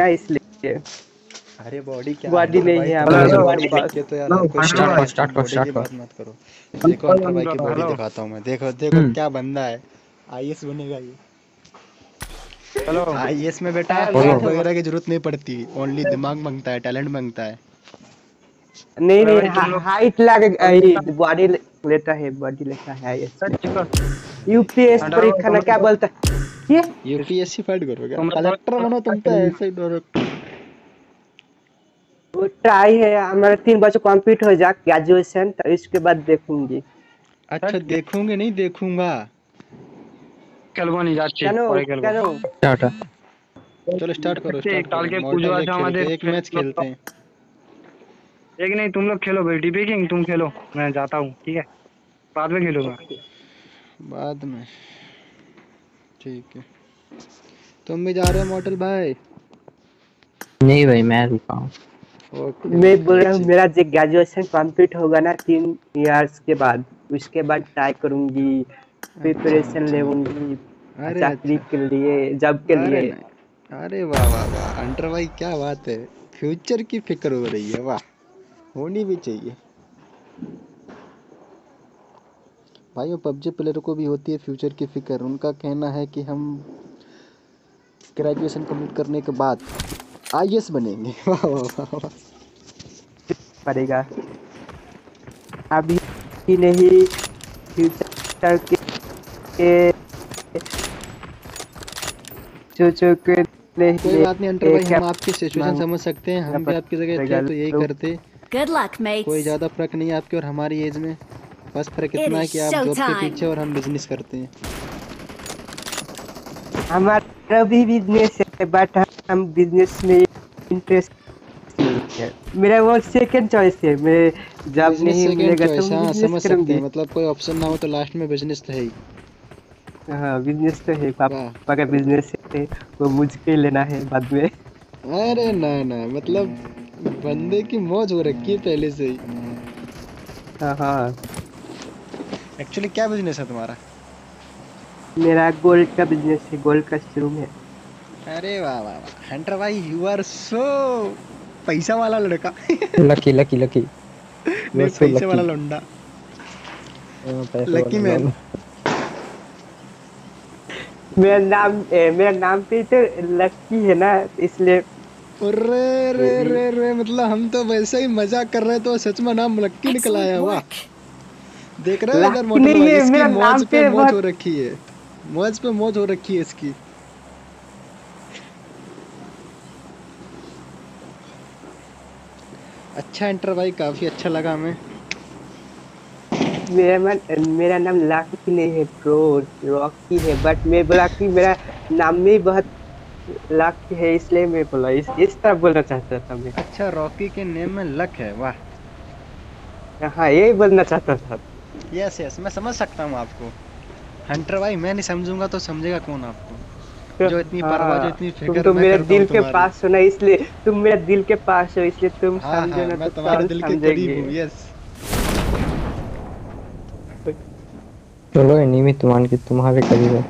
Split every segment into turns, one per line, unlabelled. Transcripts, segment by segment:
ना इसलिए।
अरे बॉडी क्या
बॉडी नहीं है हमारे। पास।
के तो यार
स्टार्ट करो,
स्टार्ट करो, स्टार्ट करो।
मत करो। देखो भाई की बॉडी दिखाता हूँ मैं। देखो देखो
हम्म।
क्या बंदा है। आईएएस बनेगा ये।
हेलो
आईएएस में बेटा। वगैरह की ज़रूरत नहीं पड़ती। ओनली दिमाग माँगता है टैलेंट माँगता है।
नहीं नहीं हाइट लगे बॉडी लेता है बॉडी लेता है यूपीएस परीक्षा ना क्या बोलता है? ये
यूपीएससी फाइट करोगे
तुम लोग-
कलेक्टर बनो तुम तो ऐसे ही डायरेक्ट
वो ट्राई है हमारे तीन बच्चों कंप्लीट हो जा ग्रेजुएशन तो इसके बाद देखूंगी
अच्छा देखूंगे नहीं देखूंगा
খেলবো নি যাচ্ছি
কেন
পরে খেলবো
কেন
टाटा
चलो स्टार्ट करो
बच्चे,
स्टार्ट
काल के
करो
पूजो
Mortal
आज
एक
हमारे
खेलते हैं, एक मैच खेलते हैं
एक नहीं तुम लोग खेलो बेटी पिकिंग तुम खेलो मैं जाता हूँ ठीक है बाद में खेलूंगा
बाद में ठीक है। तुम भी जा रहे हो मॉडल भाई।
नहीं भाई मैं रुका हूँ।
मैं बोल रहा हूँ मेरा जो ग्रेजुएशन कंप्लीट होगा ना तीन इयर्स के बाद उसके बाद ट्राई करूँगी प्रिपरेशन लेऊँगी
अरे
चाकरी
अच्छा।
के लिए जॉब के लिए।
अरे वाह वाह वाह। अंटर भाई क्या बात है। फ्यूचर की फ़िक्र हो रही है वाह। होनी भी चाहिए। भाई पबजी प्लेयर को भी होती है फ्यूचर की फ़िक्र। उनका कहना है कि हम ग्रेजुएशन कंप्लीट करने के बाद आईएएस बनेंगे। वाह वाह वाह वाह।
पड़ेगा। अभी ही नहीं फ्यूचर के, के सोचो के
कोई बात नहीं अंटर भाई हम आपकी सिचुएशन समझ सकते हैं। हम भी आपकी जगह थे तो यही। करते। कोई ज़्यादा फ़र्क नहीं है आपके और हमारी एज में। बस फ़र्क इतना है कि आप जॉब के पीछे और हम बिज़नेस करते हैं।
हमारा भी बिज़नेस है बट हम बिज़नेस में इंटरेस्ट मेरा वो सेकंड चॉइस है मैं जॉब नहीं मिलेगा तो
हाँ समझ सकते हैं मतलब कोई ऑप्शन ना हो तो लास्ट में बिज़नेस तो है ही।
हाँ बिज़नेस तो है पापा का बिज़नेस है वो मुझके लेना है बाद में।
अरे ना ना मतलब बंदे की मौज हो रखी है पहले से ही।
हाँ हाँ।
एक्चुअली क्या बिज़नेस है तुम्हारा?
मेरा गोल्ड का बिज़नेस है गोल्ड का शोरूम है।
अरे वाह वाह वाह। हंटर भाई यू आर सो पैसा वाला लड़का।
लकी लकी लकी so
पैसे वाला लौंडा। लकी मैन
मेरा नाम ए, मेरा नाम पे तो लक्की है ना इसलिए।
अरे रे रे रे मतलब हम तो वैसे ही मज़ाक कर रहे तो सच में नाम लक्की निकल आया वाह. देख रहे हो इधर
नहीं
भाई इसकी
मेरा
मौज पे मौज हो रखी है। मौज पे मौज हो रखी है इसकी। अच्छा एंटर भाई काफ़ी अच्छा लगा हमें।
मेरा मन मेरा नाम लक्की नहीं है प्रो रॉकी है बट मैं बोला कि मेरा नाम में बहुत लक है इसलिए मैं बोला इस इस तरह बोलना चाहता था मैं।
अच्छा रॉकी के नेम में लक है वाह।
हाँ यही बोलना चाहता था।
यस यस मैं समझ सकता हूँ आपको। हंटर भाई मैं नहीं समझूँगा तो समझेगा कौन आपको? जो इतनी परवाह जो
हाँ,
इतनी फ़िक्र
तुम,
तुम
मेरे दिल
हूँ
के। पास हो ना इसलिए तुम मेरे दिल के पास हो इसलिए तुम
हाँ
समझो
हाँ
ना
मैं
तो
तुम्हारे दिल के करीब हूँ यस
चलो एनिमी तुम्हारे तुम्हारे करीब है।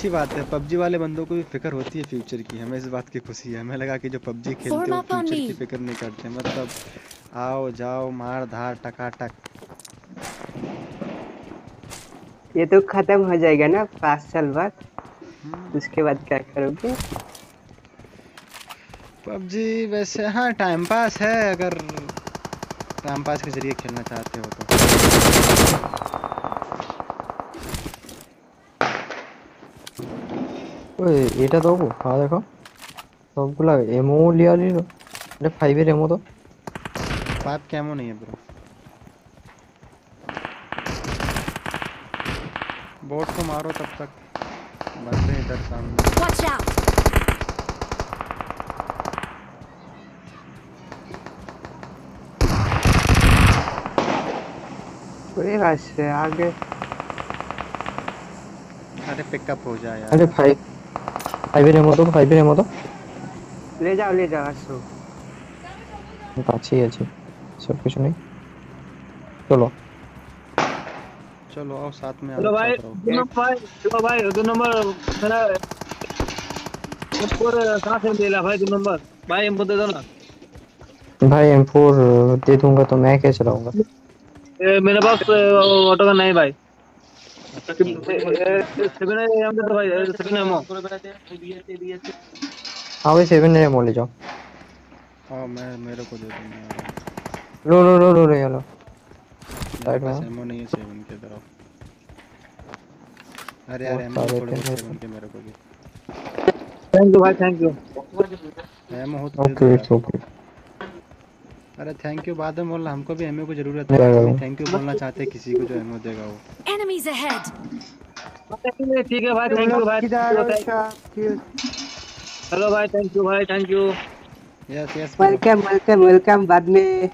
अच्छी बात है पबजी वाले बंदों को भी फ़िक्र होती है फ्यूचर की हमें इस बात की खुशी है। हमें लगा कि जो पबजी खेलते हो फ्यूचर की फ़िक्र नहीं करते मतलब आओ जाओ मार धार टकाटक।
ये तो खत्म हो जाएगा ना पाँच साल बाद? उसके बाद क्या करोगे?
पबजी वैसे हाँ टाइम पास है अगर टाइम पास के ज़रिए खेलना चाहते हो तो।
ওই এটা দেবো হ্যাঁ দেখো সবগুলা এমও লিয়া নিল এটা ফাইভের এমও তো
पाइप कैमो नहीं है ब्रो बोट को मारो तब तक बंदे इधर सामने
Watch out.
पूरे पास से आगे
अरे पिकअप हो जाए यार
আরে ফাইভ ফাইভের এমও তো ফাইভের এমও তো
ले जाओ ले जाओ আসো
কাছেই আছে সব কিছু নেই চলো
चलो आओ साथ में
हेलो
आओ
भाई
साथ रहो।
दो नंबर भाई हेलो भाई दो नंबर मेरा और कहाँ से मिला भाई दो नंबर भाई हमको दे दो ना
भाई एम फोर दे दूंगा तो मैं क्या चलाऊंगा
ए, मेरे पास ऑटो का नहीं भाई
हाँ भाई सेवन एम ले जाओ।
हाँ मैं मेरे को दे दूँगा
लो लो लो लो लो ये लो। साइड में
एमओ नहीं है सेवन के तरफ़। अरे यार एमओ थोड़े सेवन के मेरे को भी।
थैंक यू भाई थैंक यू
एमओ हो तो
ओके इट्स ओके
अरे थैंक यू बाद में बोलना हमको भी एमओ की ज़रूरत है। थैंक यू बोलना चाहते हैं किसी को जो एमओ देगा वो।
Enemies ahead.
ठीक है भाई थैंक यू भाई. हेलो भाई थैंक यू भाई thank you
yes yes
welcome welcome welcome बाद में.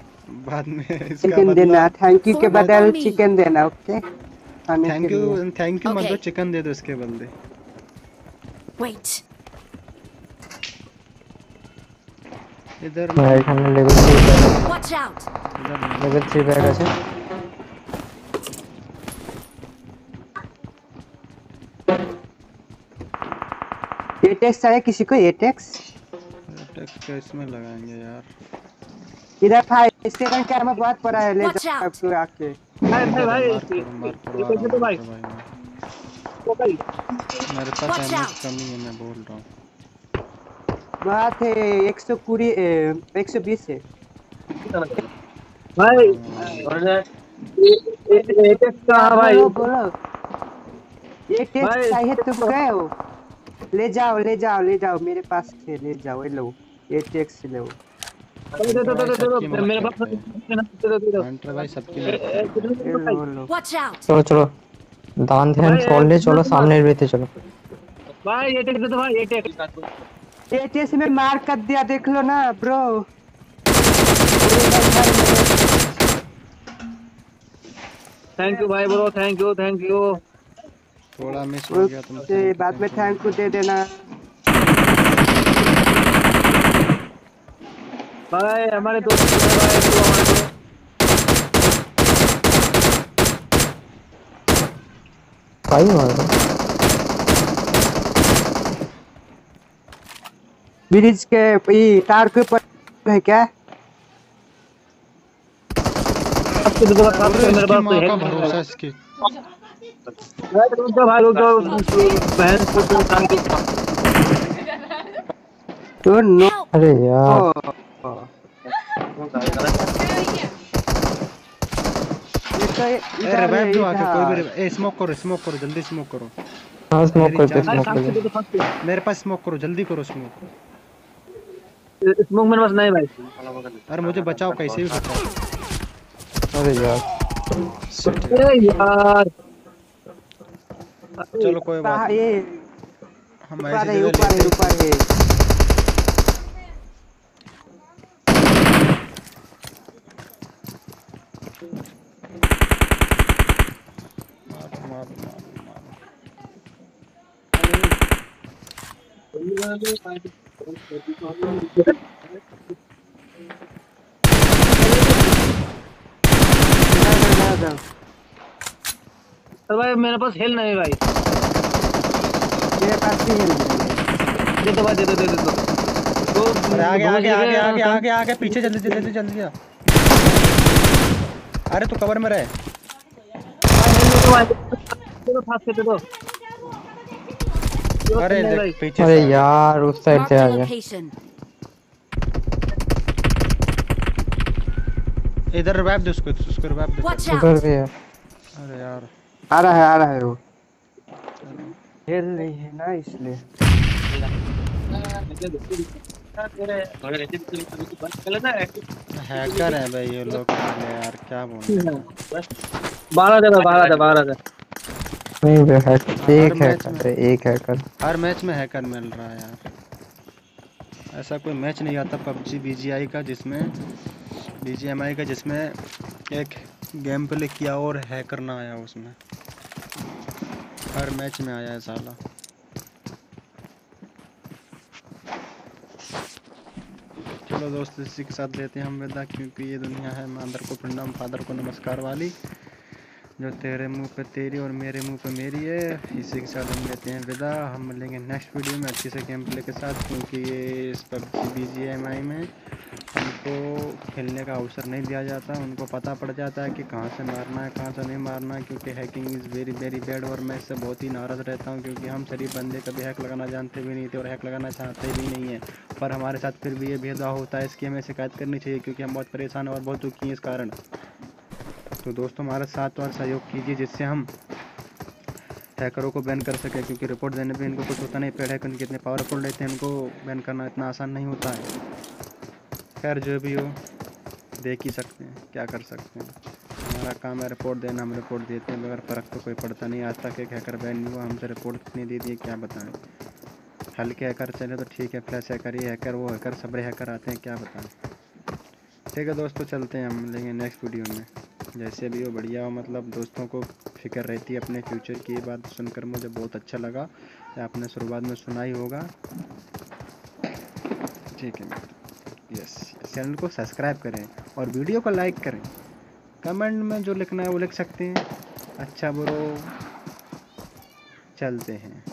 बाद में
चिकन देना थैंक यू के बदल चिकन देना
okay thank you thank you
मतलब
चिकन दे दो इसके बदले.
वेट
इधर
भाई हमने
लेवल 3
पे लेवल 3 पे
है एटेक्स चाहिए किसी को एटेक्स
एटेक्स का इसमें लगाएँगे यार
इधर भाई इसके कारण क्या हमें बहुत पड़ा है ले
जा
आपको आके
भाई भाई कैसे तो भाई
मेरे पास एमएस कमी है मैं बोल रहा हूँ
बात है एक सौ कुड़ी एक सौ बीस है
भाई एक का भाई
बोलो
एक
चाहिए तुम गए हो ले जाओ ले जाओ ले जाओ मेरे पास से ले जाओ ये लो ये टैक्स ले। लो
चलो चलो। दान
ध्यान
छोड़ ले
चलो
सामने रहते चलो।
भाई ये टैक्स दे दो भाई ये टैक्स
ये टैक्स में मार कर दिया देख लो ना ब्रो
थैंक यू भाई bro thank you thank you
थोड़ा मिस हो गया तुमसे।
बाद में थैंक यू दे देना।
भाई हमारे दोस्त भाई तो
भाई मार
ब्रिज के ये तार के ऊपर है क्या?
आपके दोबारा प्राप्त मेरे पास तो है
भरोसा इसके।
रुक जाओ भाई रुक जाओ बहन को तो
तो नो!
আরে यार
स्मोक करो स्मोक करो जल्दी स्मोक करो।
हाँ स्मोक करते स्मोक करते
मेरे पास स्मोक करो जल्दी करो स्मोक
स्मोक मेरे पास नहीं भाई।
अरे मुझे बचाओ कैसे भी बचाओ।
अरे यार।
अरे यार।
चलो कोई बात
ये
हम ऐसी
है
जगह
ऊपर है ऊपर है।
मारो मारो मारो मारो।
भाई मेरे पास हेल नहीं भाई। दे दो भाई दे दो दे दो, दे दो। तो
आगे आगे आगे आगे आगे आगे पीछे जल्दी जल्दी जल्दी जल्दी अरे तू कवर में रहे। अरे पीछे
अरे। यार उस साइड से आ गया।
इधर रिवाइव दे उसको उसको रिवाइव दे।
उधर भी है।
अरे यार।
आ रहा है आ रहा है वो। खेल नहीं है ना इसलिए
हैकर है भाई ये लोग यार क्या बोलूँ
बारह दे बारह दे बारह दे
नहीं बे हैक एक हैकर है एक हैकर
हर मैच में हैकर मिल रहा है यार। ऐसा कोई मैच नहीं आता पबजी बीजीआई का जिसमें बीजीएमआई का जिसमें एक गेम प्ले किया और हैकर ना आया उसमें। हर मैच में आया है साला। चलो दोस्त, इसी के साथ लेते हैं हम विदा, क्योंकि ये दुनिया है मादर को प्रणाम, फादर को नमस्कार वाली, जो तेरे मुँह पे तेरी और मेरे मुँह पे मेरी है। इसी के साथ हम लेते हैं विदा, हम मिलेंगे नेक्स्ट वीडियो में अच्छे से गेम प्ले के साथ, क्योंकि ये इस पबजी बी में। हमको खेलने का अवसर नहीं दिया जाता। उनको पता पड़ जाता है कि कहाँ से मारना है, कहाँ से नहीं मारना है, क्योंकि hacking is very very bad और मैं इससे बहुत ही नाराज़ रहता हूँ, क्योंकि हम शरीफ बंदे कभी हैक लगाना जानते भी नहीं थे और हैक लगाना चाहते भी नहीं है। पर हमारे साथ फिर भी ये भेदभाव होता है, इसकी हमें शिकायत करनी चाहिए, क्योंकि हम बहुत परेशान हैं और बहुत दुखी हैं इस कारण। तो दोस्तों, हमारे साथ और सहयोग कीजिए, जिससे हम हैकरों को बैन कर सकें, क्योंकि रिपोर्ट देने पे इनको कुछ होता नहीं पेड़ हैकर कितने पावरफुल रहते हैं इनको बैन करना इतना आसान नहीं होता है। खैर जो भी हो, देख ही सकते हैं, क्या कर सकते हैं। हमारा काम है रिपोर्ट देना, हम रिपोर्ट देते हैं मगर फ़र्क तो कोई पड़ता नहीं। आज तक एक हैकर बैन नहीं हुआ, हमसे रिपोर्ट कितनी दे दी, क्या बताएँ। हल्के हैकर चले तो ठीक है फ्लैश हैकर ये हैकर वो हैकर सबरे हैकर आते हैं, क्या बताएँ। ठीक है दोस्तों, चलते हैं हम मिलेंगे नेक्स्ट वीडियो में। जैसे भी हो, बढ़िया हो मतलब दोस्तों को फ़िक्र रहती है अपने फ्यूचर की बात सुनकर, मुझे बहुत अच्छा लगा। आपने शुरुआत में सुना ही होगा। ठीक है यस चैनल को सब्सक्राइब करें और वीडियो को लाइक करें। कमेंट में जो लिखना है वो लिख सकते हैं। अच्छा बोलो चलते हैं।